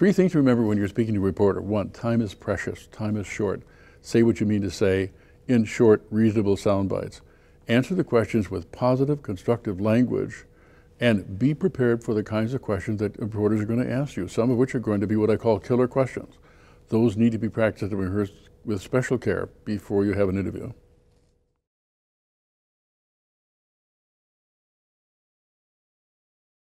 Three things to remember when you're speaking to a reporter. One, time is precious, time is short. Say what you mean to say in short, reasonable sound bites. Answer the questions with positive, constructive language and be prepared for the kinds of questions that reporters are going to ask you, some of which are going to be what I call killer questions. Those need to be practiced and rehearsed with special care before you have an interview.